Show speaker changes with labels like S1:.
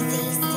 S1: these